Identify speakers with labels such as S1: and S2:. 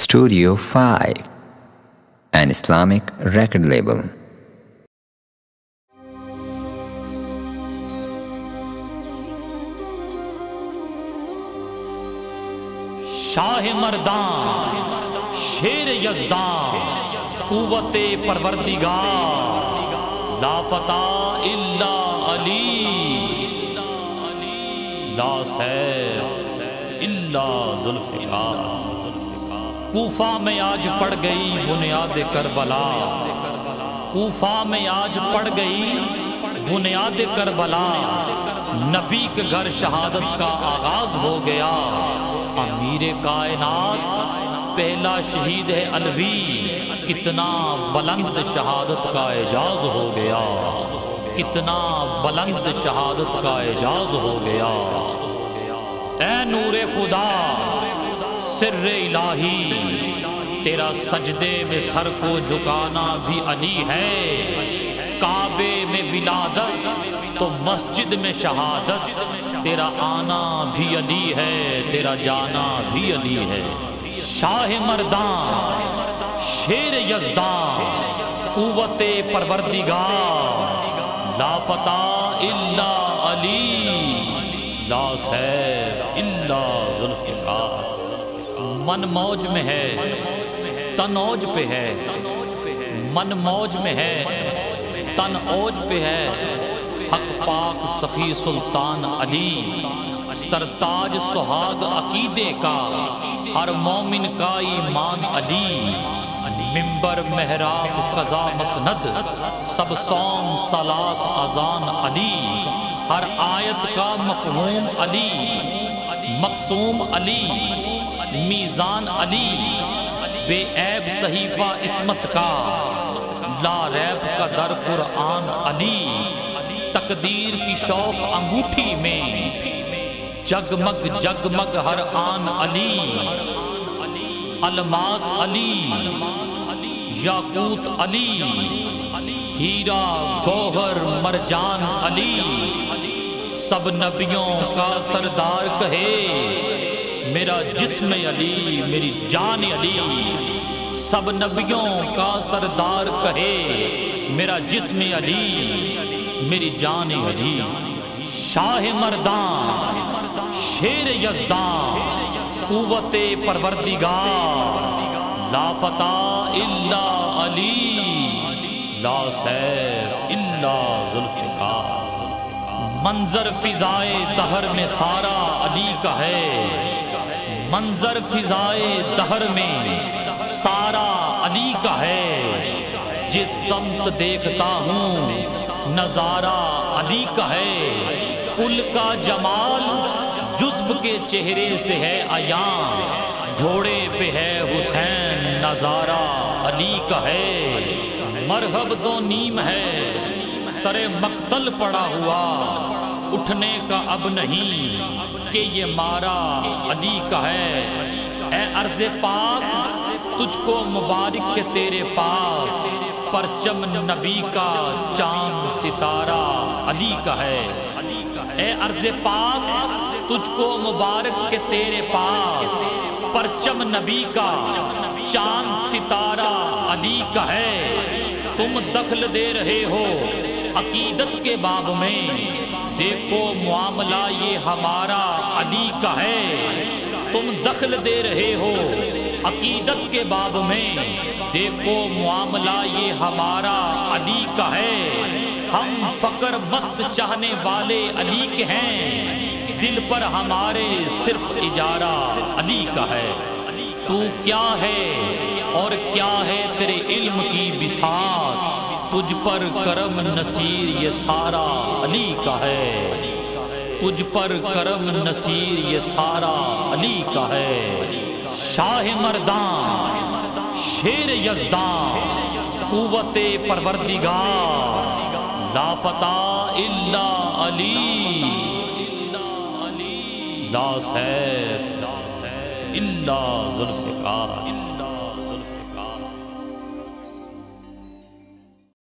S1: Studio 5, an Islamic record label.
S2: Shah Mardan शेर यजदान कुवत परवरदिगार लाफता इल्ला अली ला सैफ इल्ला जुल्फिकार कूफा में आज पड़ गई बुनियाद करबला। कूफा में आज पड़ गई बुनियाद करबला। नबी के घर शहादत का आगाज़ हो गया। अमीर कायनात, पहला शहीद है अलवी। कितना बुलंद शहादत का एजाज हो गया। कितना बुलंद शहादत का एजाज हो गया। ए नूरे खुदा सिर इलाही, तेरा सजदे में सर को झुकाना भी अली है। काबे में विलादत तो मस्जिद में शहादत, तेरा आना भी अली है, तेरा जाना भी अली है। शाह मर्दान, शेर यजदान, कुवत परवरदिगार लाफता इल्ला अली, ला सैफ इल्ला जुल्फिकार। मन मौज में है। तन औज पे है। मन मौज में है। तन औज पे है। हक पाक सखी सुल्तान अली। सरताज सुहाग अकीदे का। हर मोमिन का ईमान अली। मिंबर मेहराब कजा मसनद। सब सोम सलात अजान अली। हर आयत का मफहूम अली। मकसूम अली, मीज़ान अली, बेऐब सहीफा इसमत का, ला रैब का दर कुरआन अली, तकदीर की शौक अंगूठी में, जगमग जगमग हर आन अली अलमास अली, याकूत अली, हीरा गौहर मरजान अली सब नबियों का सरदार कहे, मेरा जिस्म अली, मेरी जान अली, सब नबियों का सरदार कहे, मेरा जिस्म अली, मेरी जान अली। शाह मर्दान, शेर यजदान, कुवत परवरदिगार लाफता इल्ला अली, ला सैफ इल्ला जुल्फिकार। मंजर फिजाए दहर में सारा अली का है। मंजर फिजाए दहर में सारा अली का है। जिस समत देखता हूँ, नज़ारा अली का है। कुल का जमाल जुज्ब के चेहरे से है अया। घोड़े पे है हुसैन, नज़ारा अली का है। मरहब तो नीम है। सरे मक्तल पड़ा हुआ। उठने का अब नहीं कि ये मारा अली का है। ए अर्ज़ पाक, तुझको मुबारक के तेरे पास परचम नबी का चाँद सितारा अली का है। ए अर्ज़ पाक, तुझको मुबारक के तेरे पास परचम नबी का चाँद सितारा अली का है। तुम दखल दे रहे हो अकीदत के बाब में, देखो मामला ये हमारा अली का है। तुम दखल दे रहे हो अकीदत के बाब में, देखो मामला ये हमारा अली का है। हम फकर मस्त चाहने वाले अली के हैं, दिल पर हमारे सिर्फ़ इजारा अली का है। तू क्या है और क्या है तेरे इल्म की बिसात? तुझ पर करम नसीर ये सारा अली का है। तुझ पर करम नसीर ये सारा अली का है। शाह मर्दान, शेर यजदान, कुवत परवरदिगार लाफता इल्ला अली। ला सैफ, इल्ला जुल्फ़िकार।